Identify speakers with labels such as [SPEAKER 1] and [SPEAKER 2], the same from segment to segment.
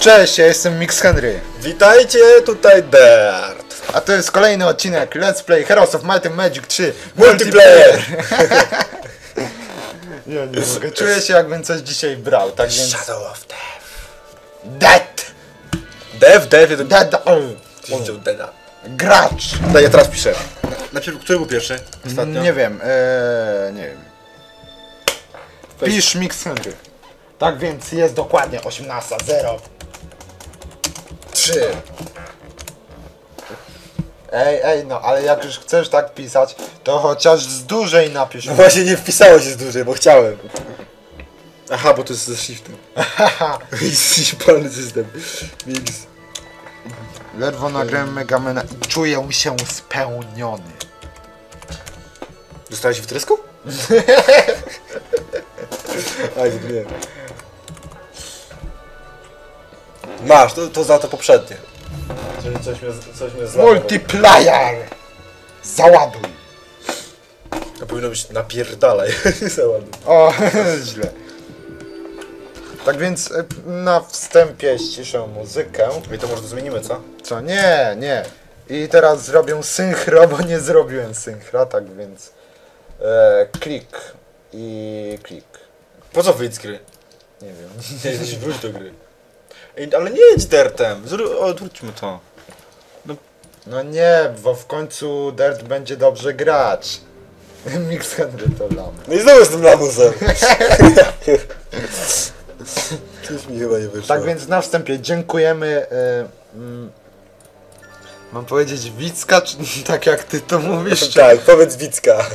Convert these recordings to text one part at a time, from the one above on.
[SPEAKER 1] Cześć, ja jestem Mix Henry.
[SPEAKER 2] Witajcie, tutaj Dart.
[SPEAKER 1] A to jest kolejny odcinek Let's Play Heroes of Might and Magic 3
[SPEAKER 2] Multiplayer.
[SPEAKER 1] Ja nie mogę. Czuję się jakbym coś dzisiaj brał, tak więc...
[SPEAKER 2] Shadow of Death.
[SPEAKER 1] Dead!
[SPEAKER 2] Dev, Dev, jeden...
[SPEAKER 1] Dead! o,
[SPEAKER 2] Powiedział Deda.
[SPEAKER 1] Gracz!
[SPEAKER 2] Daj, ja teraz piszę. Najpierw, który był pierwszy? Ostatnio?
[SPEAKER 1] Nie wiem, eee, nie wiem. Pisz Mix Henry. Tak więc jest dokładnie 18.0.
[SPEAKER 2] Trzy.
[SPEAKER 1] Ej, ej, no ale jak już chcesz tak pisać, to chociaż z dużej napisz.
[SPEAKER 2] No właśnie nie wpisało się z dłużej, bo chciałem. Aha, bo to jest ze shiftem. Zjebany system. Mix.
[SPEAKER 1] Ledwo nagrałem Megamena i czuję się spełniony.
[SPEAKER 2] Dostałeś w trysku? Aj, nie. Masz, to, to za to poprzednie. Czyli coś mnie, coś mnie zlało.
[SPEAKER 1] Multiplayer! Załaduj!
[SPEAKER 2] To powinno być napierdalaj. Załaduj.
[SPEAKER 1] O, źle. Tak więc e, na wstępie ściszę muzykę.
[SPEAKER 2] I to może to zmienimy, co?
[SPEAKER 1] Co? Nie, nie. I teraz zrobię synchro, bo nie zrobiłem synchro, tak więc e, klik i klik.
[SPEAKER 2] Po co wyjdź z gry?
[SPEAKER 1] Nie wiem.
[SPEAKER 2] Nie, jesteś wróć do gry. Ej, ale nie jedź dertem. Zró- Odwróćmy to.
[SPEAKER 1] No nie, bo w końcu Dirt będzie dobrze grać. Mix Henry to lam.
[SPEAKER 2] No i znowu jestem lamusem. Coś mi chyba nie wyszło.
[SPEAKER 1] Tak więc na wstępie dziękujemy. E, mm, mam powiedzieć Wicka, czy tak jak ty to mówisz? Czy,
[SPEAKER 2] Tak, powiedz Wicka.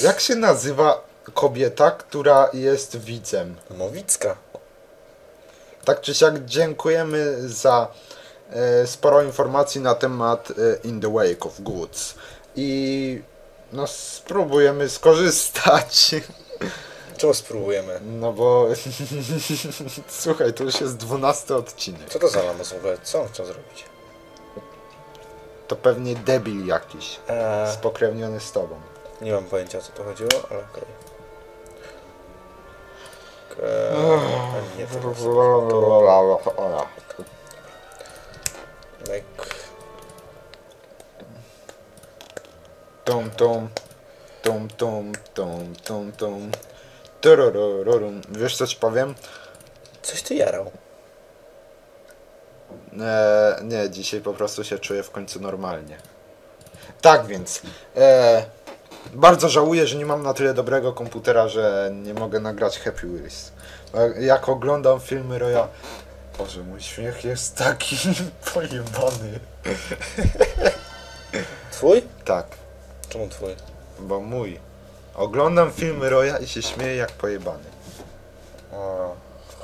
[SPEAKER 1] Jak się nazywa kobieta, która jest widzem?
[SPEAKER 2] Mowicka.
[SPEAKER 1] Tak czy siak dziękujemy za e, sporo informacji na temat e, In the Wake of Goods. I no spróbujemy skorzystać.
[SPEAKER 2] Czemu spróbujemy?
[SPEAKER 1] No bo słuchaj, to już jest 12 odcinek.
[SPEAKER 2] Co to za lamus w ogóle? Co on chciał zrobić?
[SPEAKER 1] To pewnie debil jakiś.
[SPEAKER 2] Eee,
[SPEAKER 1] Spokrewniony z tobą.
[SPEAKER 2] nie mam pojęcia o co to chodziło, ale okej. Eee, nie, to jest... Make...
[SPEAKER 1] Tum tum tum tum tum tum tum Tururururum. Wiesz co ci powiem?
[SPEAKER 2] Coś ty jarał.
[SPEAKER 1] E, nie, dzisiaj po prostu się czuję w końcu normalnie. Tak więc, e, bardzo żałuję, że nie mam na tyle dobrego komputera, że nie mogę nagrać Happy Wheels. Jak oglądam filmy Roya, Boże, mój śmiech jest taki pojebany.
[SPEAKER 2] Twój?
[SPEAKER 1] Tak,
[SPEAKER 2] Czemu twój?
[SPEAKER 1] bo mój. Oglądam filmy Roya i się śmieję jak pojebany.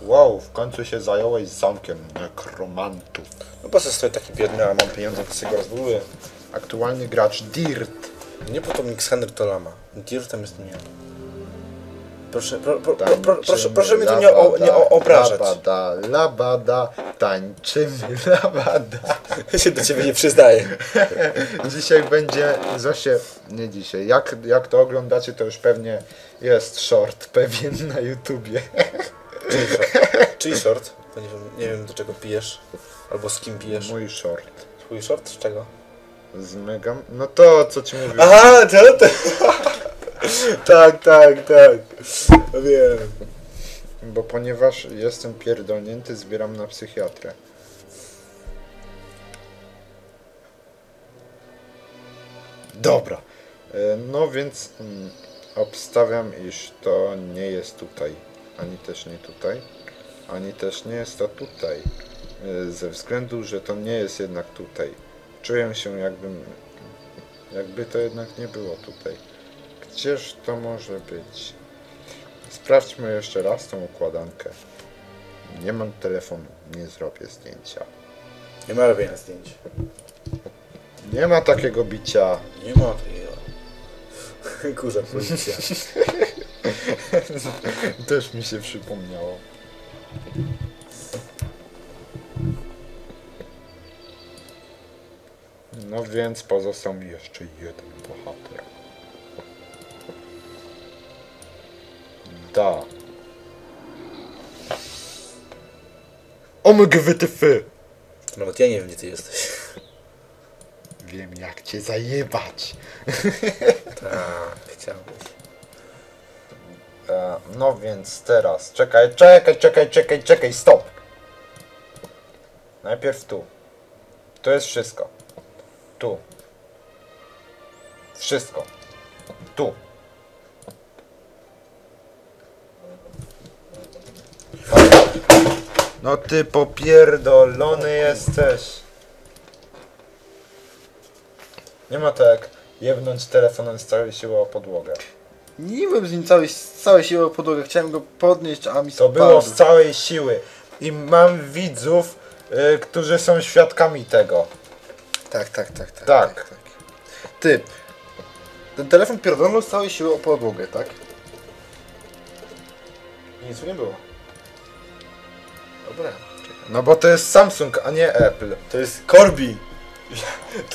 [SPEAKER 1] Wow, w końcu się zająłeś zamkiem nekromantów.
[SPEAKER 2] no po co stoję taki biedny, a mam pieniądze, to sobie go rozbuduję.
[SPEAKER 1] Aktualnie gracz Dirt.
[SPEAKER 2] Nie po to Mix Henry to lama. Dirtem jest nie. Proszę, pro, pro, pro, pro, proszę, proszę mnie tu nie, o, nie o, obrażać.
[SPEAKER 1] Labada, labada, tańczymy, labada.
[SPEAKER 2] Ja się do ciebie nie przyznaję.
[SPEAKER 1] Dzisiaj będzie, Zosie, nie dzisiaj, jak, jak to oglądacie, to już pewnie jest short pewien na YouTubie.
[SPEAKER 2] Czyli short? Czyli short? Nie wiem, nie wiem do czego pijesz. Albo z kim pijesz.
[SPEAKER 1] Mój short.
[SPEAKER 2] Twój short? Z czego?
[SPEAKER 1] Z mega... No to, co ci mówię.
[SPEAKER 2] Aha, to, to. tak, tak, tak. Wiem.
[SPEAKER 1] Bo ponieważ jestem pierdolnięty, zbieram na psychiatrę. Dobra. E, No więc mm, obstawiam, iż to nie jest tutaj. Ani też nie tutaj. Ani też nie jest to tutaj. E, Ze względu, że to nie jest jednak tutaj. Czuję się jakbym... Jakby to jednak nie było tutaj. Gdzież to może być? Sprawdźmy jeszcze raz tą układankę. Nie mam telefonu, nie zrobię zdjęcia.
[SPEAKER 2] Nie ma robienia zdjęć.
[SPEAKER 1] Nie ma takiego bicia.
[SPEAKER 2] Nie ma takiego. Kurza policja.
[SPEAKER 1] Też mi się przypomniało. No więc pozostał mi jeszcze jeden bohater. Da. Omg WTF!
[SPEAKER 2] Nawet ja nie wiem, gdzie ty jesteś.
[SPEAKER 1] Wiem jak cię zajebać.
[SPEAKER 2] Tak, chciałbyś.
[SPEAKER 1] E, no więc teraz, czekaj, czekaj, czekaj, czekaj, czekaj, stop. Najpierw tu. To jest wszystko. Tu. Wszystko. Tu. No ty popierdolony jesteś. Nie ma tak jebnąć telefonem z całej siły o podłogę.
[SPEAKER 3] Nie byłem z nim całej, z całej siły o podłogę, chciałem go podnieść, a mi
[SPEAKER 1] To
[SPEAKER 3] spadł.
[SPEAKER 1] było z całej siły. I mam widzów, y, którzy są świadkami tego.
[SPEAKER 3] Tak, tak, tak, tak.
[SPEAKER 1] Tak.
[SPEAKER 3] Ty, ten telefon pierdolnął z całej siły o podłogę, tak? I nic tu nie było. Dobra.
[SPEAKER 1] No bo to jest Samsung, a nie Apple.
[SPEAKER 2] To jest Corby!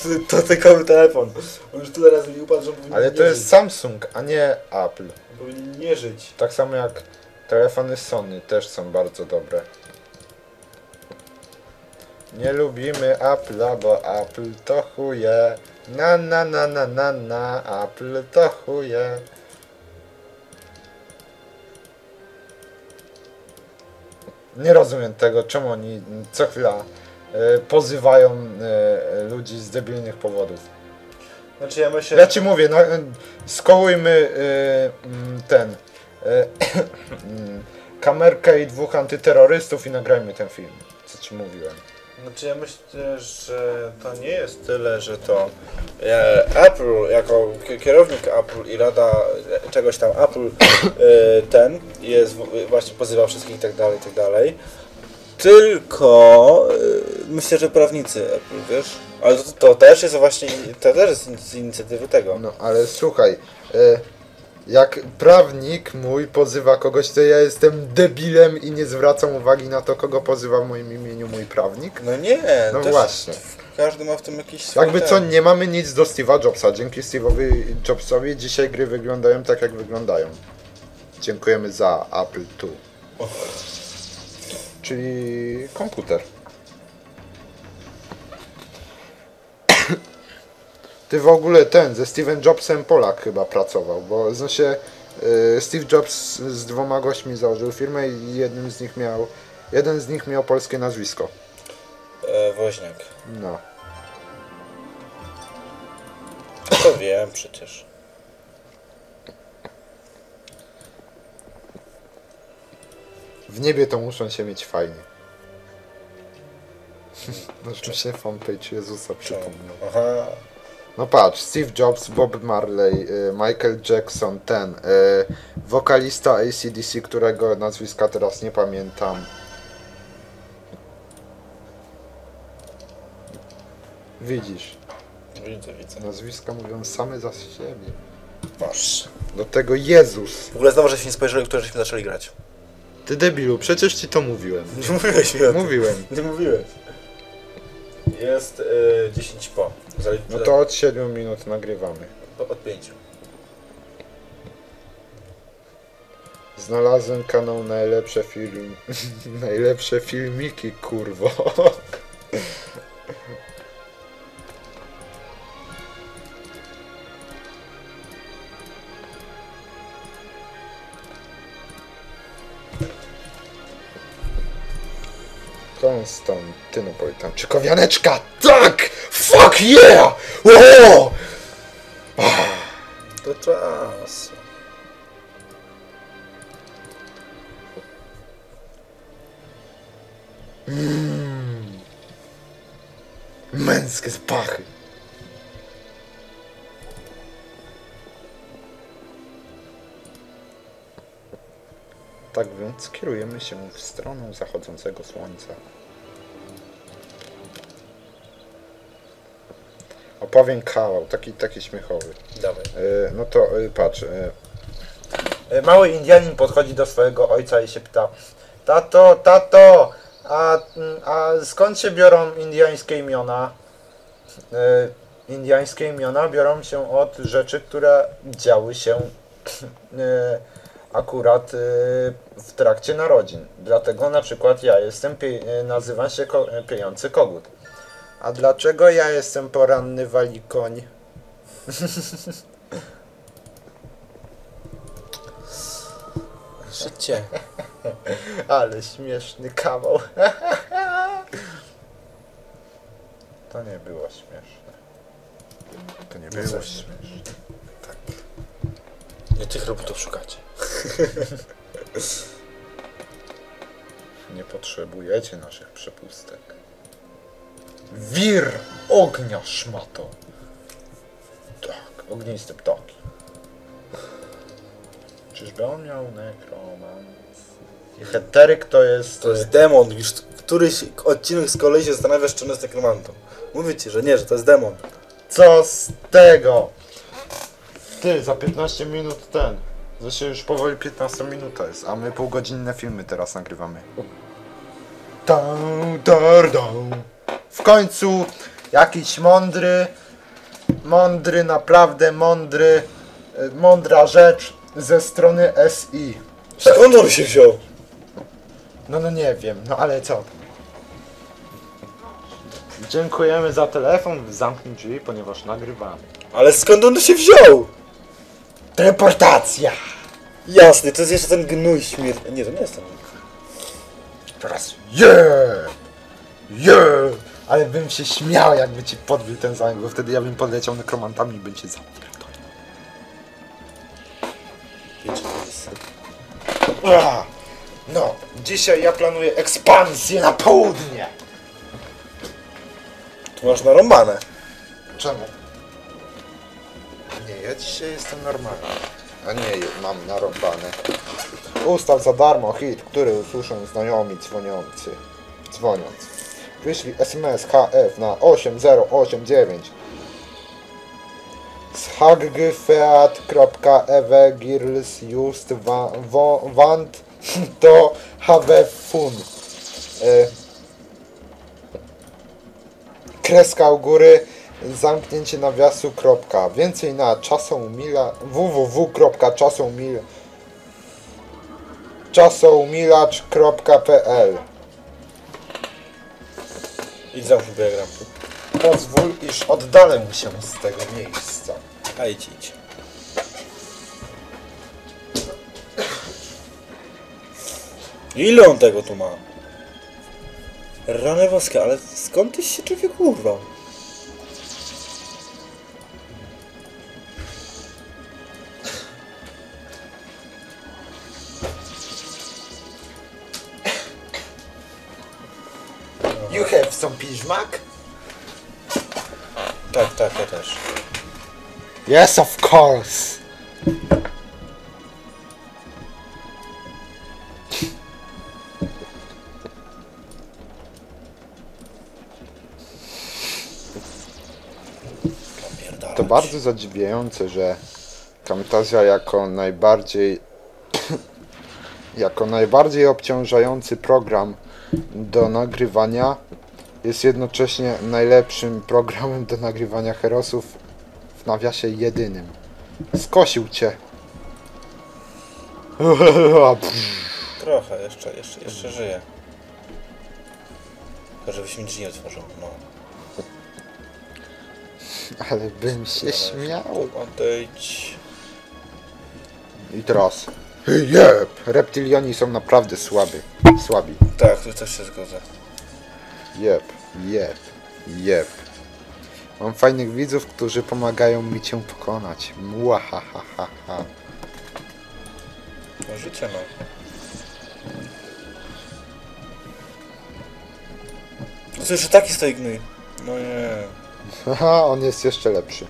[SPEAKER 2] To, to tylko telefon. On już tyle razy mi upadł, że powinien
[SPEAKER 1] Ale
[SPEAKER 2] nie
[SPEAKER 1] to jest
[SPEAKER 2] żyć.
[SPEAKER 1] Samsung, a nie Apple.
[SPEAKER 2] Powinien nie żyć.
[SPEAKER 1] Tak samo jak telefony Sony też są bardzo dobre. Nie lubimy Apple'a, bo Apple to chuje. Na na na na na na, Apple to chuje. Nie rozumiem tego, czemu oni co chwila e, pozywają e, ludzi z debilnych powodów.
[SPEAKER 2] Znaczy ja myślę...
[SPEAKER 1] Ja ci mówię, no, skołujmy mm, ten mm, kamerkę i dwóch antyterrorystów i nagrajmy ten film. Co ci mówiłem.
[SPEAKER 2] Znaczy ja myślę, że to nie jest tyle, że to e, Apple, jako ki- kierownik Apple i rada e, czegoś tam Apple e, ten jest właśnie pozywał wszystkich i tak dalej, i tak dalej. Tylko myślę, że prawnicy Apple, wiesz? Ale to, to też jest właśnie, to też jest z inicjatywy tego.
[SPEAKER 1] No ale słuchaj, jak prawnik mój pozywa kogoś, to ja jestem debilem i nie zwracam uwagi na to, kogo pozywa w moim imieniu mój prawnik.
[SPEAKER 2] No nie,
[SPEAKER 1] No właśnie.
[SPEAKER 2] każdy ma w tym jakiś swój
[SPEAKER 1] Jakby
[SPEAKER 2] ten.
[SPEAKER 1] co, nie mamy nic do Steve'a Jobsa. Dzięki Steve'owi Jobsowi dzisiaj gry wyglądają tak, jak wyglądają. Dziękujemy za Apple II. Czyli komputer. Ty w ogóle ten, ze Steve'em Jobsem Polak chyba pracował, bo w sensie y, Steve Jobs z dwoma gośćmi założył firmę i jednym z nich miał, jeden z nich miał polskie nazwisko.
[SPEAKER 2] E, woźniak.
[SPEAKER 1] No.
[SPEAKER 2] To wiem przecież.
[SPEAKER 1] W niebie to muszą się mieć fajnie. Aż mi się fanpage Jezusa przypomniał.
[SPEAKER 2] Aha.
[SPEAKER 1] No patrz, Steve Jobs, Bob Marley, y, Michael Jackson, ten, y, wokalista ACDC, którego nazwiska teraz nie pamiętam. Widzisz,
[SPEAKER 2] Widzę, widzę.
[SPEAKER 1] nazwiska mówią same za siebie.
[SPEAKER 2] Masz.
[SPEAKER 1] Do tego Jezus.
[SPEAKER 2] W ogóle znowu żeśmy nie spojrzeli, które żeśmy zaczęli grać.
[SPEAKER 1] Ty debilu, przecież ci to mówiłem.
[SPEAKER 2] Nie mówiłeś mi o tym.
[SPEAKER 1] Mówiłem.
[SPEAKER 2] Nie mówiłeś. Jest y, 10 po.
[SPEAKER 1] No to od 7 minut nagrywamy.
[SPEAKER 2] po- Od 5.
[SPEAKER 1] Znalazłem kanał najlepsze film... najlepsze filmiki, kurwo. Konstantynopolitan. Czykowianeczka! Tak! Fuck yeah! O!
[SPEAKER 2] To czas.
[SPEAKER 1] Męskie zapachy. Tak więc kierujemy się w stronę zachodzącego słońca. Opowiem kawał, taki, taki śmiechowy.
[SPEAKER 2] Dawaj.
[SPEAKER 1] E, no to e, patrz. e. E, Mały Indianin podchodzi do swojego ojca i się pyta: Tato, tato, a, a skąd się biorą indiańskie imiona? E, Indiańskie imiona biorą się od rzeczy, które działy się e, akurat e, w trakcie narodzin. Dlatego na przykład ja jestem, pie, e, nazywam się ko, e, Piejący Kogut. A dlaczego ja jestem poranny walikoń?
[SPEAKER 2] Życie.
[SPEAKER 1] Ale śmieszny kawał. To nie było śmieszne. To nie było
[SPEAKER 2] coś.
[SPEAKER 1] śmieszne.
[SPEAKER 2] Nie tych robotów szukacie.
[SPEAKER 1] Nie potrzebujecie naszych przepustek. Wir ognia szmato. Tak, ognisty ptaki. Czyżby on miał nekromant? I heteryk to jest...
[SPEAKER 2] To jest demon, już któryś odcinek z kolei się zastanawiasz, czy on jest nekromantą. Mówię ci, że nie, że to jest demon.
[SPEAKER 1] Co z tego? Ty, za 15 minut ten. Zresztą już powoli 15 minuta jest, a my półgodzinne filmy teraz nagrywamy. Dam, dar, dam. W końcu jakiś mądry, mądry, naprawdę mądry, e, mądra rzecz ze strony SI.
[SPEAKER 2] Skąd on się wziął?
[SPEAKER 1] No no nie wiem, no ale co? Dziękujemy za telefon, zamknij drzwi, ponieważ nagrywamy.
[SPEAKER 2] Ale skąd on się wziął?
[SPEAKER 1] Teleportacja!
[SPEAKER 2] Jasny, to jest jeszcze ten gnój śmierci. Nie, to nie jest ten.
[SPEAKER 1] Teraz yeah! Yeah! Ale bym się śmiał, jakby ci podbił ten zamek, bo wtedy ja bym podleciał nekromantami i bym cię. Ah! No, dzisiaj ja planuję ekspansję na południe!
[SPEAKER 2] Tu masz narąbane.
[SPEAKER 1] Czemu? Nie, ja dzisiaj jestem normalny. A nie, mam narąbane. Ustaw za darmo hit, który usłyszą znajomi dzwoniący. Dzwoniąc. Wyślij SMS HF na 8089 z haggfeat.ewegirlsjust want to have fun. E, kreska u góry, zamknięcie nawiasu, kropka. Więcej na czasoumila www.czasoumil czasoumilacz.pl
[SPEAKER 2] Idź zamknij, bo ja gram.
[SPEAKER 1] Pozwól, iż oddalę się z tego miejsca.
[SPEAKER 2] A idź, idź. Ile on tego tu ma? Rany boskie, ale skąd tyś się człowiek urwał?
[SPEAKER 1] Yes, of course. To bardzo zadziwiające, że Camtasia jako najbardziej jako najbardziej obciążający program do nagrywania jest jednocześnie najlepszym programem do nagrywania herosów w nawiasie jedynym. Skosił cię.
[SPEAKER 2] Trochę, jeszcze, jeszcze, jeszcze żyję. Tylko żebyś mi drzwi nie otworzył, no.
[SPEAKER 1] Ale bym się śmiał.
[SPEAKER 2] Odejdź.
[SPEAKER 1] I teraz. Jep! Reptilioni są naprawdę słaby. Słabi.
[SPEAKER 2] Tak, tu też się zgodzę.
[SPEAKER 1] Jep, jep, jep. Mam fajnych widzów, którzy pomagają mi cię pokonać. Młahahaha.
[SPEAKER 2] No życie no. Co jeszcze taki stoi gnój? No nie.
[SPEAKER 1] Haha, on jest jeszcze lepszy.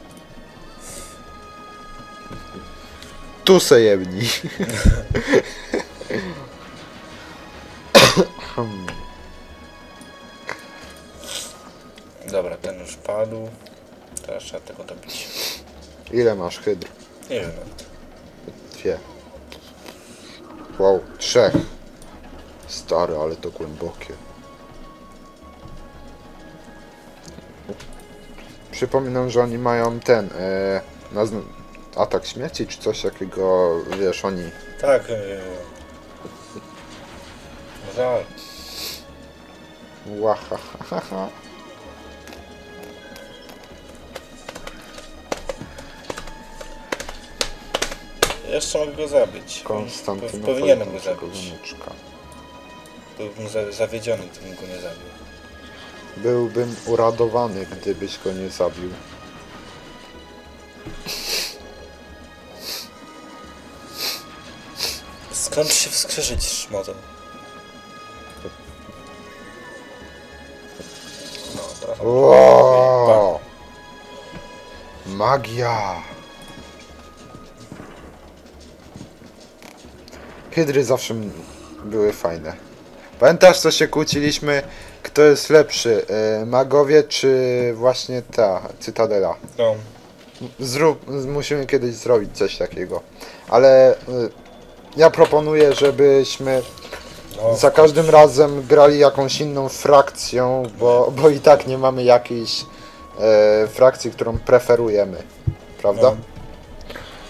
[SPEAKER 1] Tu se jebni.
[SPEAKER 2] Dobra, ten już padł. Teraz trzeba tego dobić.
[SPEAKER 1] Ile masz hydr?
[SPEAKER 2] Nie wiem nawet.
[SPEAKER 1] Dwie. Wow, trzech. Stary, ale to głębokie. Przypominam, że oni mają ten, e, nazn- atak śmierci czy coś takiego, wiesz, oni...
[SPEAKER 2] Tak. Yy... Żal.
[SPEAKER 1] Łahahaha.
[SPEAKER 2] Jeszcze mogę go zabić.
[SPEAKER 1] Konstantynopol.
[SPEAKER 2] Powinienem go zabić.
[SPEAKER 1] wnuczka.
[SPEAKER 2] Byłbym za, zawiedziony, gdybym go nie zabił.
[SPEAKER 1] Byłbym uradowany, gdybyś go nie zabił.
[SPEAKER 2] Skąd się wskrzeszyć szmotą? No!
[SPEAKER 1] Magia! Hydry zawsze były fajne. Pamiętasz co się kłóciliśmy? Kto jest lepszy? e, Magowie czy właśnie ta Cytadela?
[SPEAKER 2] No,
[SPEAKER 1] Zrób, musimy kiedyś zrobić coś takiego. Ale y, ja proponuję, żebyśmy
[SPEAKER 2] no,
[SPEAKER 1] za każdym razem grali jakąś inną frakcją, bo, bo i tak nie mamy jakiejś e, frakcji, którą preferujemy. Prawda?
[SPEAKER 2] No.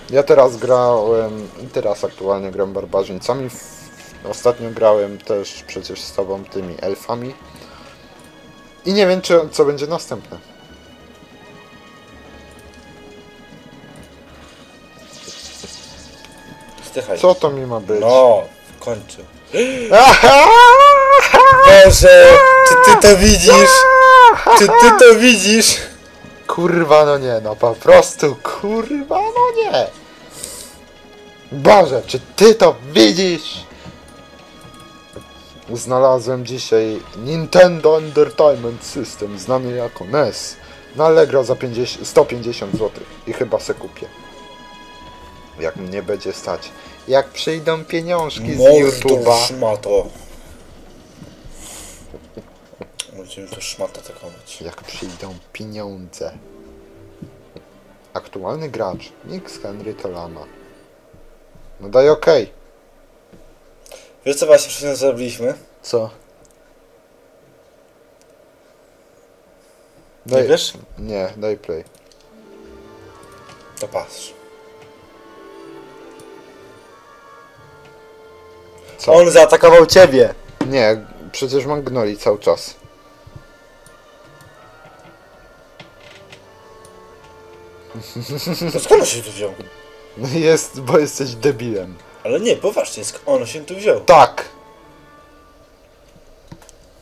[SPEAKER 1] Ja teraz grałem, teraz aktualnie gram barbarzyńcami. Ostatnio grałem też przecież z tobą tymi elfami. I nie wiem, czy, co będzie następne. Co to mi ma być?
[SPEAKER 2] No, w końcu. Boże, czy ty to widzisz? Czy ty to widzisz?
[SPEAKER 1] Kurwa, no nie, no po prostu, kurwa, no nie. Boże, czy ty to widzisz? Znalazłem dzisiaj Nintendo Entertainment System, znany jako NES, na Allegro za 50, 150 zł i chyba se kupię. Jak mnie będzie stać. Jak przyjdą pieniążki z YouTube'a.
[SPEAKER 2] szmato. Musimy to szmata takować.
[SPEAKER 1] Jak przyjdą pieniądze. Aktualny gracz, Nick Henry Tolama. No daj okej.
[SPEAKER 2] Wiesz co właśnie wcześniej zrobiliśmy?
[SPEAKER 1] Co?
[SPEAKER 2] Nie wiesz?
[SPEAKER 1] Nie, daj play.
[SPEAKER 2] To patrz.
[SPEAKER 1] Co?
[SPEAKER 2] On zaatakował ciebie.
[SPEAKER 1] Nie, przecież mam gnoli cały czas.
[SPEAKER 2] Skąd on się tu wziął?
[SPEAKER 1] No Jest, bo jesteś debilem.
[SPEAKER 2] Ale nie, poważnie, sk- on się tu wziął.
[SPEAKER 1] Tak!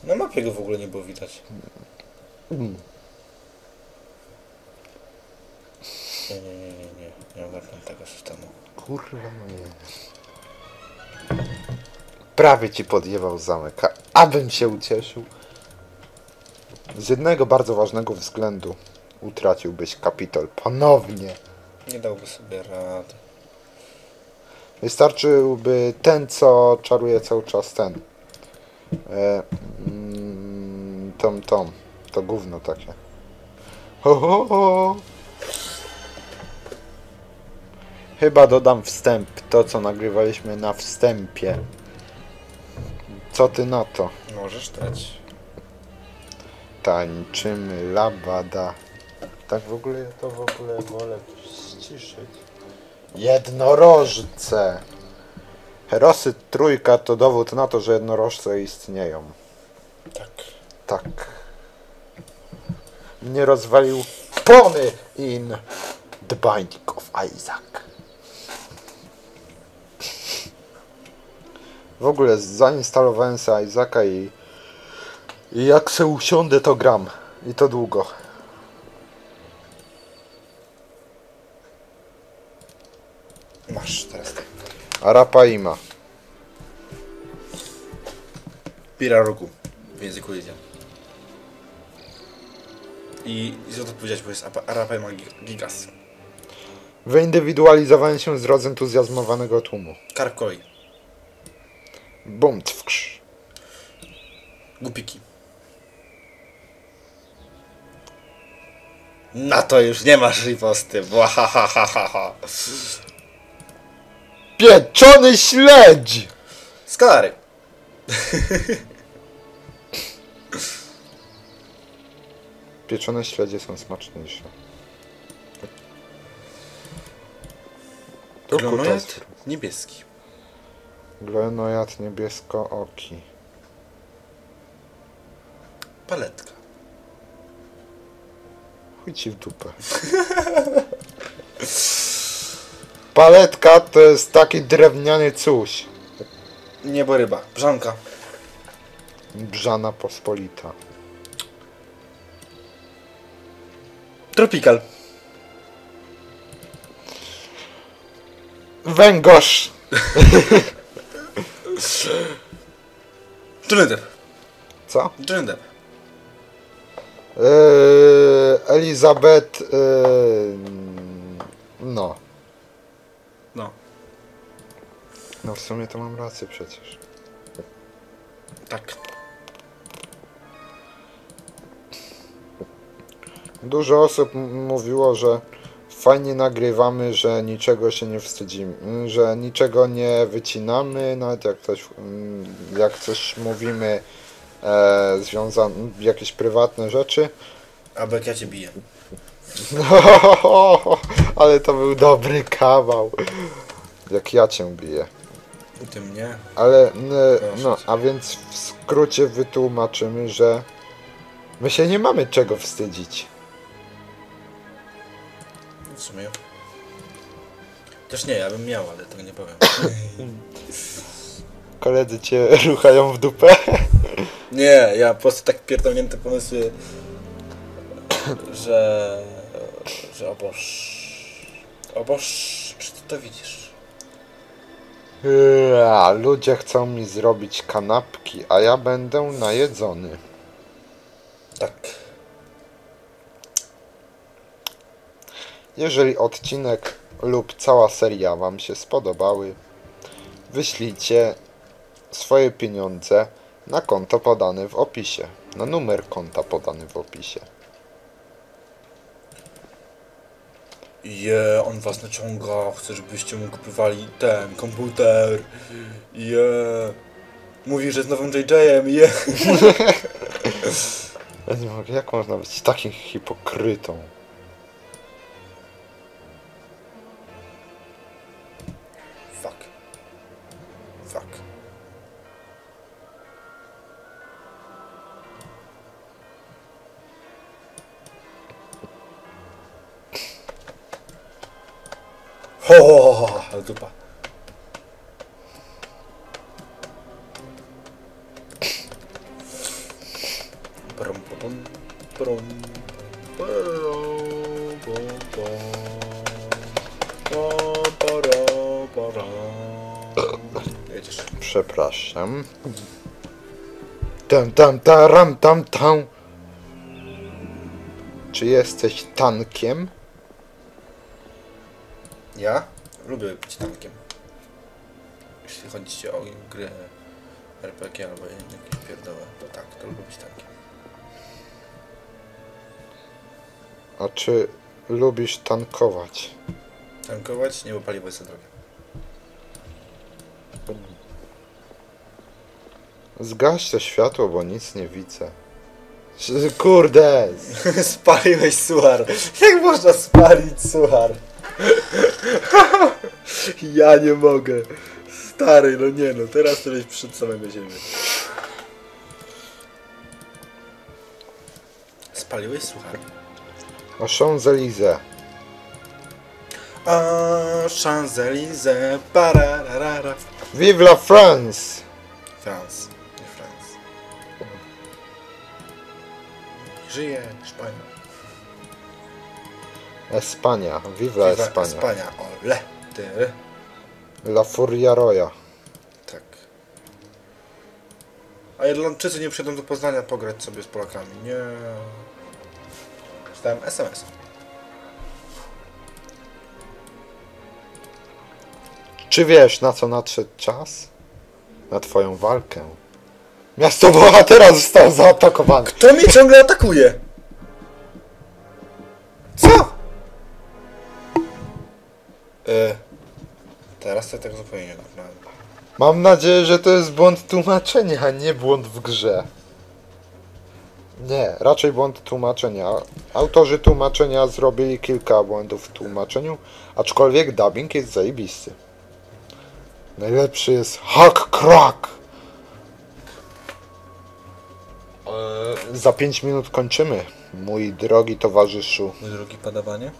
[SPEAKER 2] Na mapie go w ogóle nie było widać.
[SPEAKER 1] Mm.
[SPEAKER 2] Nie, nie, nie, nie, nie. Nie ogarnę tego systemu.
[SPEAKER 1] Kurwa no nie. Prawie ci podjebał zamek, a abym się ucieszył. Z jednego bardzo ważnego względu utraciłbyś kapitol ponownie.
[SPEAKER 2] Nie dałby sobie rady.
[SPEAKER 1] Wystarczyłby ten, co czaruje cały czas ten. E, mm, tom, tom. To gówno takie. Ho, ho, ho. Chyba dodam wstęp, to co nagrywaliśmy na wstępie. Co ty na to?
[SPEAKER 2] Możesz dać.
[SPEAKER 1] Tańczymy labada. Tak w ogóle ja to w ogóle wolę ściszyć. Jednorożce. Herosy trójka to dowód na to, że jednorożce istnieją.
[SPEAKER 2] Tak.
[SPEAKER 1] Tak. Mnie rozwalił Pony in The Binding of Isaac. W ogóle zainstalowałem sobie Isaaca i, i jak se usiądę to gram. I to długo.
[SPEAKER 2] Masz teraz.
[SPEAKER 1] Arapaima.
[SPEAKER 2] Pira roku w języku jedzie. I, i co to powiedzieć, bo jest apa- Arapaj ma gi- gigas.
[SPEAKER 1] Wyindywidualizowałem się z rozentuzjazmowanego tłumu.
[SPEAKER 2] Karp kolei.
[SPEAKER 1] Bum, twkrz.
[SPEAKER 2] Głupiki. Na to już nie masz riposty. Błahahahaha.
[SPEAKER 1] Pieczony śledź! pieczone śledzie są smaczniejsze. Tu
[SPEAKER 2] Glonojad niebieski.
[SPEAKER 1] Glenojad niebiesko-oki.
[SPEAKER 2] Paletka.
[SPEAKER 1] Chuj ci w dupę. Paletka to jest taki drewniany coś.
[SPEAKER 2] Niebo ryba. Brzanka.
[SPEAKER 1] Brzana pospolita.
[SPEAKER 2] Tropical.
[SPEAKER 1] Węgorz!
[SPEAKER 2] Johnny Depp.
[SPEAKER 1] Co?
[SPEAKER 2] Johnny Depp.
[SPEAKER 1] Eee, Elizabeth. No.
[SPEAKER 2] No.
[SPEAKER 1] No w sumie to mam rację przecież.
[SPEAKER 2] Tak.
[SPEAKER 1] Dużo osób mówiło, że fajnie nagrywamy, że niczego się nie wstydzimy, że niczego nie wycinamy, nawet jak coś, mm, jak coś mówimy e, związane, jakieś prywatne rzeczy.
[SPEAKER 2] Albo jak ja cię biję.
[SPEAKER 1] Ale to był dobry kawał. Jak ja cię biję.
[SPEAKER 2] I ty mnie.
[SPEAKER 1] Ale, no,
[SPEAKER 2] cię.
[SPEAKER 1] a więc w skrócie wytłumaczymy, że my się nie mamy czego wstydzić.
[SPEAKER 2] W sumie. Też nie, ja bym miał, ale tego nie powiem.
[SPEAKER 1] Koledzy cię ruchają w dupę.
[SPEAKER 2] Nie, ja po prostu tak pierdolnięte pomysły, że... że oboż... Oboż... Czy ty to widzisz?
[SPEAKER 1] Ludzie chcą mi zrobić kanapki, a ja będę najedzony.
[SPEAKER 2] Tak.
[SPEAKER 1] Jeżeli odcinek lub cała seria Wam się spodobały, wyślijcie swoje pieniądze na konto podane w opisie. Na numer konta podany w opisie.
[SPEAKER 2] Je, on was naciąga, chce żebyście mu kupywali ten komputer. Je. Mówi, że z nowym JJ-em, je.
[SPEAKER 1] Ja nie mogę, jak można być takim hipokrytą? Tam, tam, taram, tam, tam. Czy jesteś tankiem?
[SPEAKER 2] Ja lubię być tankiem. Jeśli chodzi o gry RPG albo jakieś pierdoły, to tak, to lubię być tankiem.
[SPEAKER 1] A czy lubisz tankować?
[SPEAKER 2] Tankować? Nie, bo paliwo jest za drogie.
[SPEAKER 1] Zgaś to światło, bo nic nie widzę. Kurde!
[SPEAKER 2] Spaliłeś suchar. Jak można spalić suchar? ja nie mogę. Stary, no nie no, teraz to żeś przed samego siebie. Spaliłeś suchar?
[SPEAKER 1] O Champs-Élysées.
[SPEAKER 2] A Champs-Élysées, pararara.
[SPEAKER 1] Vive la France!
[SPEAKER 2] France. Żyje Hiszpania.
[SPEAKER 1] Espania. Vive la
[SPEAKER 2] Viva
[SPEAKER 1] Espania.
[SPEAKER 2] Espania, ole. Ty.
[SPEAKER 1] La Furia Roya.
[SPEAKER 2] Tak. A Irlandczycy nie przyjdą do Poznania pograć sobie z Polakami. Nie. Dostałem SMS.
[SPEAKER 1] Czy wiesz, na co nadszedł czas? Na twoją walkę. Miasto bohatera zostało zaatakowane.
[SPEAKER 2] Kto mnie ciągle atakuje? Co? E, teraz to tak zupełnie nie ogarnąłem.
[SPEAKER 1] Mam nadzieję, że to jest błąd tłumaczenia, a nie błąd w grze. Nie, raczej błąd tłumaczenia. Autorzy tłumaczenia zrobili kilka błędów w tłumaczeniu, aczkolwiek dubbing jest zajebisty. Najlepszy jest Hack Crack! Eee, Za 5 minut kończymy, mój drogi towarzyszu.
[SPEAKER 2] Mój drogi padawanie?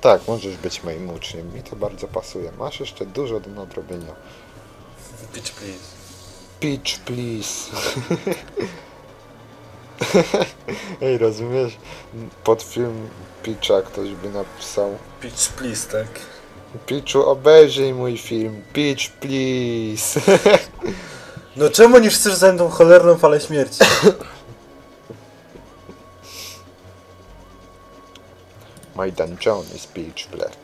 [SPEAKER 1] Tak, możesz być moim uczniem, mi to bardzo pasuje. Masz jeszcze dużo do nadrobienia.
[SPEAKER 2] Pitch please.
[SPEAKER 1] Pitch, please. Ej, rozumiesz? Pod film Pitcha ktoś by napisał
[SPEAKER 2] Pitch please, tak?
[SPEAKER 1] Pitchu, obejrzyj mój film. Pitch, please.
[SPEAKER 2] No czemu nie wszyscy rzucają tą cholerną falę śmierci?
[SPEAKER 1] My dungeon is pitch black.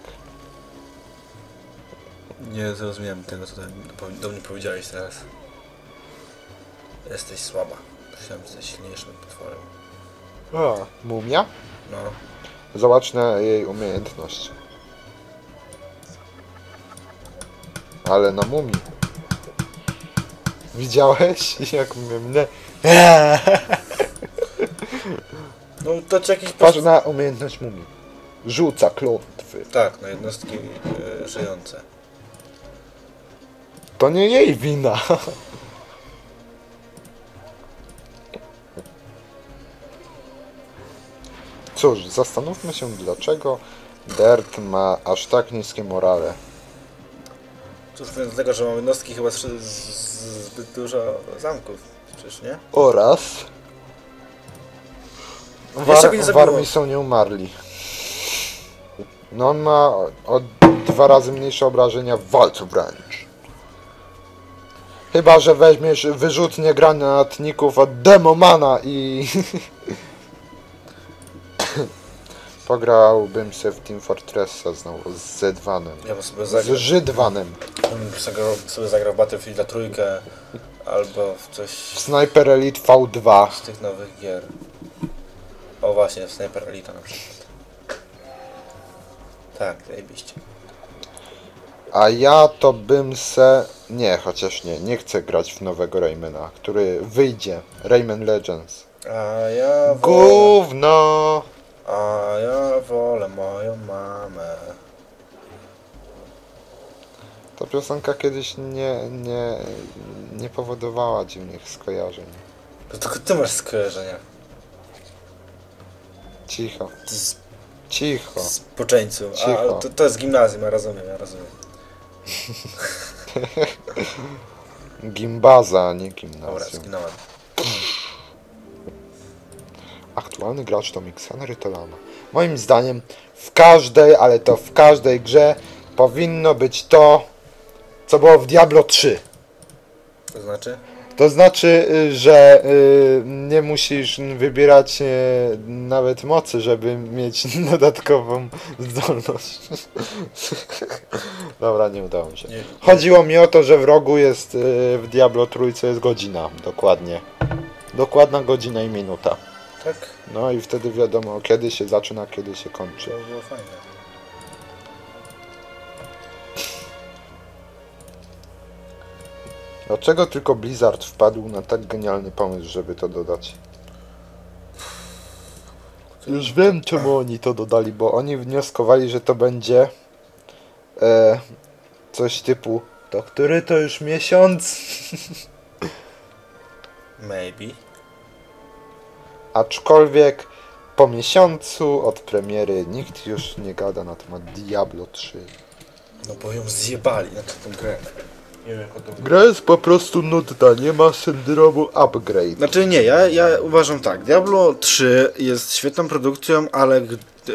[SPEAKER 2] Nie zrozumiałem tego, co do, do mnie powiedziałeś teraz. Jesteś słaba. Myślałem, że jesteś silniejszym potworem.
[SPEAKER 1] A, mumia?
[SPEAKER 2] No.
[SPEAKER 1] Zobacz na jej umiejętność. Ale na mumii. Widziałeś, jak mnie...
[SPEAKER 2] No to ci jakiś
[SPEAKER 1] Patrz na umiejętność mumii. Rzuca klątwy.
[SPEAKER 2] Tak, na jednostki e, żyjące.
[SPEAKER 1] To nie jej wina. Cóż, zastanówmy się dlaczego Dirt ma aż tak niskie morale.
[SPEAKER 2] Cóż, do tego, że mamy jednostki chyba z, z, zbyt dużo zamków. Przecież nie?
[SPEAKER 1] Oraz War,
[SPEAKER 2] nie zabiło.
[SPEAKER 1] Warmi są nieumarli. No on ma o, o dwa razy mniejsze obrażenia w walce wręcz. Chyba, że weźmiesz wyrzutnie granatników od Demomana i... Pograłbym se w Team Fortressa znowu z Zedwanem.
[SPEAKER 2] Ja bym sobie
[SPEAKER 1] Z
[SPEAKER 2] zagrał,
[SPEAKER 1] Żydwanem.
[SPEAKER 2] bym zagrał, sobie zagrał w Battlefield trójkę albo w coś
[SPEAKER 1] Sniper Elite V2.
[SPEAKER 2] z tych nowych gier. O właśnie, w Sniper Elite na przykład. Tak, zajebiście.
[SPEAKER 1] A ja to bym se... Nie, chociaż nie, nie chcę grać w nowego Raymana, który wyjdzie. Rayman Legends.
[SPEAKER 2] A ja wolę,
[SPEAKER 1] Gówno!
[SPEAKER 2] A ja wolę moją mamę.
[SPEAKER 1] Ta piosenka kiedyś nie, nie, nie powodowała dziwnych skojarzeń.
[SPEAKER 2] To tylko ty masz skojarzenia.
[SPEAKER 1] Cicho,
[SPEAKER 2] Ty z,
[SPEAKER 1] cicho.
[SPEAKER 2] z poczeńcu. A,
[SPEAKER 1] Cicho.
[SPEAKER 2] to, to jest gimnazjum, ja rozumiem, ja rozumiem.
[SPEAKER 1] Gimbaza, a nie
[SPEAKER 2] Dobra,
[SPEAKER 1] gimnazjum.
[SPEAKER 2] zginąłem.
[SPEAKER 1] Aktualny gracz to Mixanery Tolana. Moim zdaniem w każdej, ale to w każdej grze powinno być to, co było w Diablo 3.
[SPEAKER 2] To znaczy?
[SPEAKER 1] To znaczy, y, że y, nie musisz wybierać y, nawet mocy, żeby mieć dodatkową zdolność. Dobra, nie udało mi się.
[SPEAKER 2] Nie.
[SPEAKER 1] Chodziło mi o to, że w rogu jest y, w Diablo trójce jest godzina, dokładnie. Dokładna godzina i minuta.
[SPEAKER 2] Tak?
[SPEAKER 1] No i wtedy wiadomo, kiedy się zaczyna, kiedy się kończy.
[SPEAKER 2] To było fajne.
[SPEAKER 1] Dlaczego tylko Blizzard wpadł na tak genialny pomysł, żeby to dodać? Już wiem, czemu oni to dodali, bo oni wnioskowali, że to będzie e, coś typu to który to już miesiąc?
[SPEAKER 2] Maybe.
[SPEAKER 1] Aczkolwiek po miesiącu od premiery nikt już nie gada na temat Diablo 3.
[SPEAKER 2] No bo ją zjebali na tą grę. Nie wiem jak o to
[SPEAKER 1] Gra jest po prostu nudna, nie ma syndromu upgrade.
[SPEAKER 2] Znaczy nie, ja, ja uważam tak. Diablo 3 jest świetną produkcją, ale,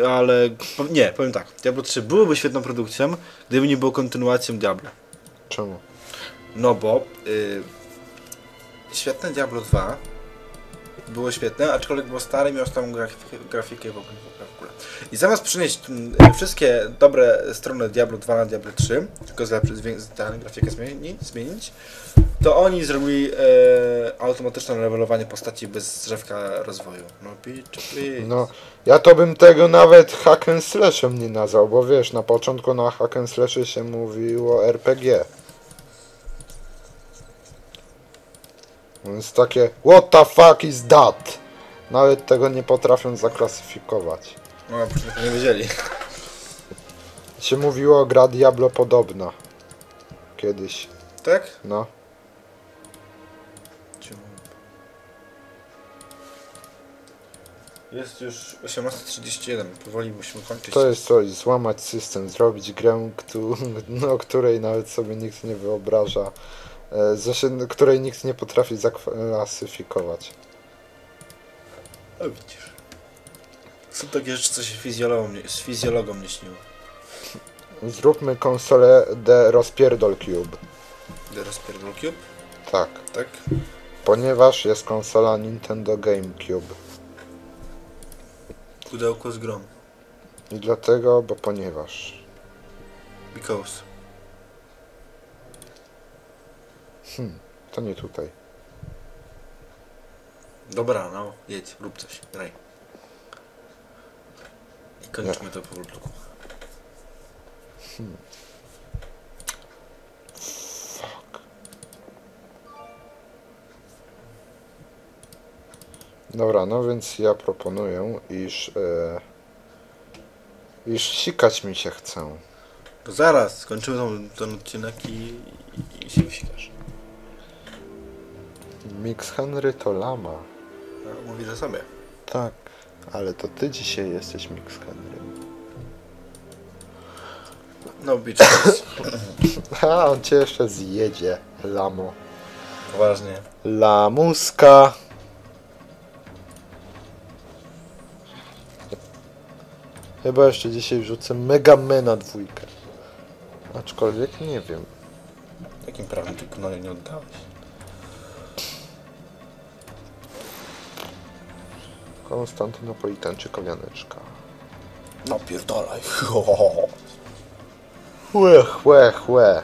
[SPEAKER 2] ale nie, powiem tak. Diablo 3 byłoby świetną produkcją, gdyby nie było kontynuacją Diablo.
[SPEAKER 1] Czemu?
[SPEAKER 2] No bo y, świetne Diablo 2 było świetne, aczkolwiek było stare i miało tą grafikę, w ogóle. I zamiast przynieść mm, wszystkie dobre strony Diablo 2 na Diablo 3, tylko tę grafikę zmienić, zmienić, to oni zrobili e, automatyczne levelowanie postaci bez drzewka rozwoju. No bitch, please.
[SPEAKER 1] No, ja to bym tego nawet hack and slashem nie nazwał, bo wiesz, na początku na hack and slashie się mówiło RPG. Więc takie What the fuck is that? Nawet tego nie potrafią zaklasyfikować.
[SPEAKER 2] No, na początku nie wiedzieli.
[SPEAKER 1] Się mówiło gra Diablo podobna. Kiedyś,
[SPEAKER 2] Tak?
[SPEAKER 1] no.
[SPEAKER 2] Jest już 18.31, powoli musimy kończyć.
[SPEAKER 1] To jest coś, złamać system, zrobić grę, no, której nawet sobie nikt nie wyobraża, e, się, której nikt nie potrafi zaklasyfikować.
[SPEAKER 2] O, widzisz. Są takie rzeczy, co się fizjologom nie, z fizjologą nie śniło.
[SPEAKER 1] Zróbmy konsolę The Rozpierdol Cube.
[SPEAKER 2] Teraz pierdol Cube?
[SPEAKER 1] Tak,
[SPEAKER 2] Tak?
[SPEAKER 1] ponieważ jest konsola Nintendo GameCube.
[SPEAKER 2] Pudełko z grom.
[SPEAKER 1] I dlatego, bo ponieważ.
[SPEAKER 2] Because.
[SPEAKER 1] To nie tutaj.
[SPEAKER 2] Dobra, no, jedź, rób coś, graj. I kończymy to powolutku.
[SPEAKER 1] Dobra, no więc ja proponuję, iż. E, iż sikać mi się chce.
[SPEAKER 2] To zaraz, skończymy ten, ten odcinek i, i, i się wysikasz.
[SPEAKER 1] Mix Henry to lama.
[SPEAKER 2] Mówi za sobie.
[SPEAKER 1] Tak, ale to ty dzisiaj jesteś Mix Henry.
[SPEAKER 2] No, bitch, please.
[SPEAKER 1] A, on cię jeszcze zjedzie, lamo.
[SPEAKER 2] Poważnie.
[SPEAKER 1] Lamuska. Chyba jeszcze dzisiaj wrzucę Megamena dwójkę. Aczkolwiek nie wiem.
[SPEAKER 2] Jakim prawem ty nie oddałeś?
[SPEAKER 1] Konstantynopolitan czy Kowianeczka.
[SPEAKER 2] No pierdolaj.
[SPEAKER 1] Łe, chłe, chłe.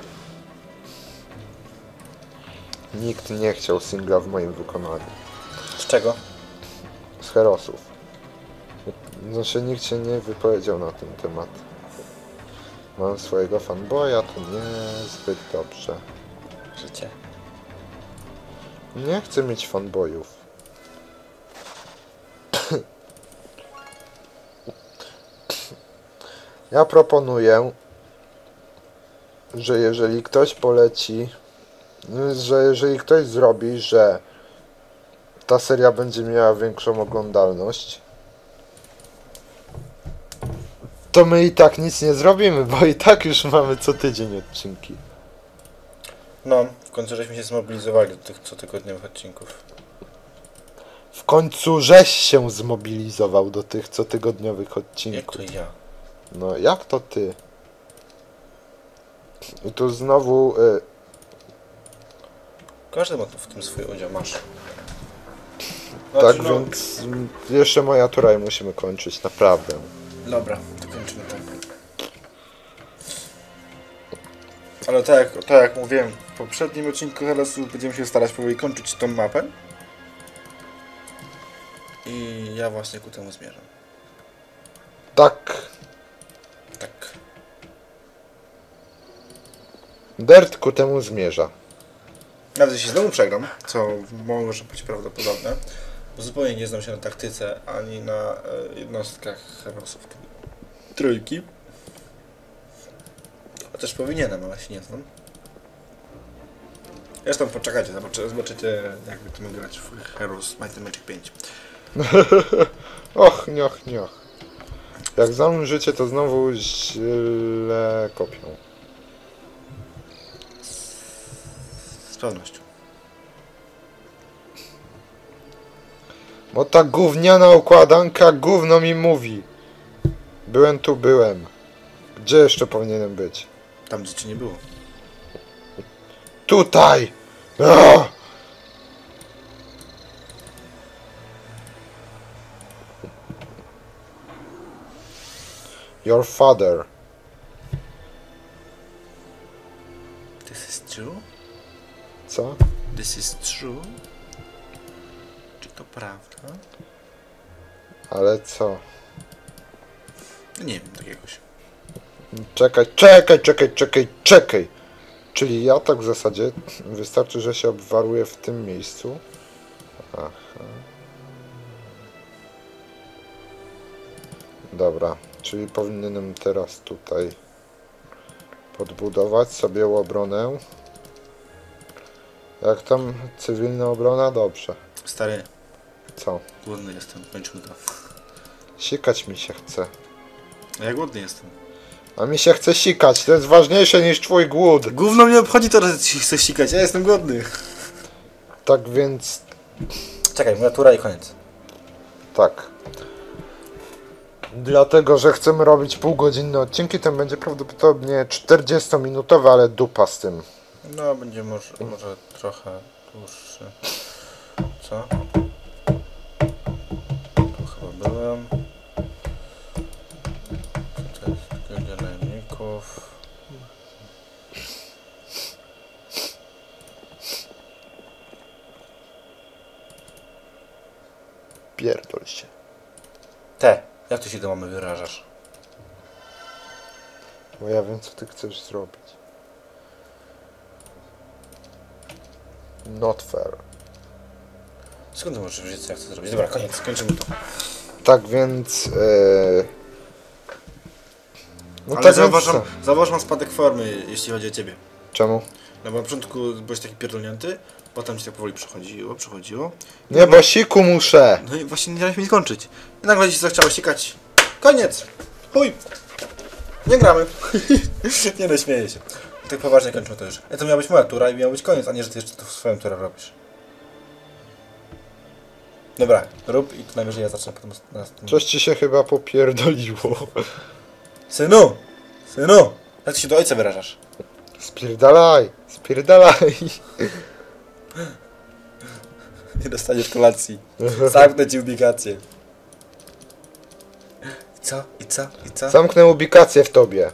[SPEAKER 1] Nikt nie chciał singla w moim wykonaniu.
[SPEAKER 2] Z czego?
[SPEAKER 1] Z Herosów. Znaczy nikt się nie wypowiedział na ten temat. Mam swojego fanboya, to niezbyt dobrze.
[SPEAKER 2] Życie.
[SPEAKER 1] Nie chcę mieć fanboyów. Ja proponuję, że jeżeli ktoś poleci, że jeżeli ktoś zrobi, że ta seria będzie miała większą oglądalność, to my i tak nic nie zrobimy, bo i tak już mamy co tydzień odcinki.
[SPEAKER 2] No, w końcu żeśmy się zmobilizowali do tych cotygodniowych odcinków.
[SPEAKER 1] W końcu żeś się zmobilizował do tych cotygodniowych
[SPEAKER 2] Jak
[SPEAKER 1] odcinków.
[SPEAKER 2] to ja?
[SPEAKER 1] No jak to ty? I tu znowu y,
[SPEAKER 2] Każdy ma tu w tym swój udział, masz.
[SPEAKER 1] tak
[SPEAKER 2] no,
[SPEAKER 1] więc mm, jeszcze moja tura i musimy kończyć, naprawdę.
[SPEAKER 2] Dobra, to kończymy tak. Ale tak jak, tak jak mówiłem w poprzednim odcinku teraz będziemy się starać powoli kończyć tą mapę. I ja właśnie ku temu zmierzam.
[SPEAKER 1] Tak. Dirt ku temu zmierza.
[SPEAKER 2] Nawet jeśli znowu przegram, co może być prawdopodobne, bo zupełnie nie znam się na taktyce ani na e, jednostkach herosów trójki. Chociaż powinienem, ale się nie znam. Zresztą poczekajcie, zobaczy, zobaczycie jak będziemy grać w Heroes Might and Magic 5.
[SPEAKER 1] Och, nioch, nioch. Jak znam życie, to znowu źle kopią.
[SPEAKER 2] Pewnością.
[SPEAKER 1] Bo ta gówniana układanka gówno mi mówi. Byłem tu, byłem. Gdzie jeszcze powinienem być?
[SPEAKER 2] Tam gdzie cię nie było.
[SPEAKER 1] Tutaj! Ah! Your father.
[SPEAKER 2] This is true?
[SPEAKER 1] Co?
[SPEAKER 2] This is true? Czy to prawda?
[SPEAKER 1] Ale co?
[SPEAKER 2] No nie wiem, tak jakoś.
[SPEAKER 1] Czekaj, czekaj, czekaj, czekaj, czekaj! Czyli ja tak w zasadzie wystarczy, że się obwaruję w tym miejscu. Aha. Dobra, czyli powinienem teraz tutaj podbudować sobie obronę. Jak tam cywilna obrona? Dobrze.
[SPEAKER 2] Stary,
[SPEAKER 1] Co?
[SPEAKER 2] głodny jestem, kończmy to.
[SPEAKER 1] Sikać mi się chce.
[SPEAKER 2] A ja głodny jestem.
[SPEAKER 1] A mi się chce sikać, to jest ważniejsze niż twój głód.
[SPEAKER 2] Gówno mnie obchodzi to, że ci chcę ścigać, ja jestem głodny.
[SPEAKER 1] Tak więc
[SPEAKER 2] Czekaj, moja tura i koniec.
[SPEAKER 1] Tak. Dlatego, że chcemy robić półgodzinne odcinki, ten będzie prawdopodobnie 40-minutowy, ale dupa z tym.
[SPEAKER 2] No, będzie może, może trochę dłuższy. Co? Tu chyba byłem. To jest gildia najemników.
[SPEAKER 1] Pierdol się.
[SPEAKER 2] Te, jak ty się do mamy wyrażasz?
[SPEAKER 1] Bo ja wiem, co ty chcesz zrobić. Not fair.
[SPEAKER 2] Skąd możesz wiedzieć, co ja chcę zrobić? Dobra, koniec, skończymy to.
[SPEAKER 1] Tak więc... Yy... No
[SPEAKER 2] Ale
[SPEAKER 1] tak
[SPEAKER 2] zauważam,
[SPEAKER 1] więc...
[SPEAKER 2] zauważam spadek formy, jeśli chodzi o ciebie.
[SPEAKER 1] Czemu?
[SPEAKER 2] No bo na początku byłeś taki pierdolnięty, potem ci tak powoli przechodziło, przechodziło.
[SPEAKER 1] Nie, bo siku muszę.
[SPEAKER 2] No i właśnie nie dałeś mi skończyć. I nagle ci zaczęło ściekać. Koniec! Chuj! Nie gramy. nie no, śmieję się. Tak poważnie kończmy to już. Ja to miała być moja tura i miał być koniec, a nie, że ty jeszcze w swoją turę robisz. Dobra, rób i to najwyżej ja zacznę potem na tym.
[SPEAKER 1] Coś ci się chyba popierdoliło.
[SPEAKER 2] Synu! Synu! Jak ty się do ojca wyrażasz?
[SPEAKER 1] Spierdalaj, spierdalaj.
[SPEAKER 2] Nie dostaniesz kolacji. Zamknę ci ubikację. I co? I co? I co?
[SPEAKER 1] Zamknę ubikację w tobie.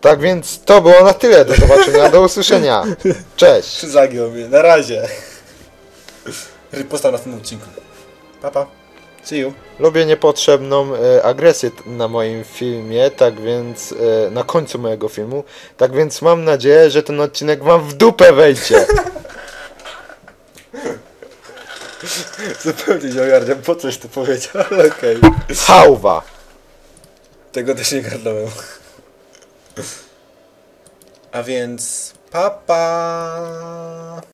[SPEAKER 1] Tak więc to było na tyle. Do zobaczenia, do usłyszenia. Cześć.
[SPEAKER 2] Zagiął mnie. Na razie. Postaw na tym odcinku. Papa. See you.
[SPEAKER 1] Lubię niepotrzebną e, agresję na moim filmie, tak więc e, na końcu mojego filmu. Tak więc mam nadzieję, że ten odcinek wam w dupę wejdzie.
[SPEAKER 2] Zupełnie nie ogarniam, po coś to powiedział, ale okej.
[SPEAKER 1] Hałwa.
[SPEAKER 2] Tego też nie gadałem. A więc... Papa.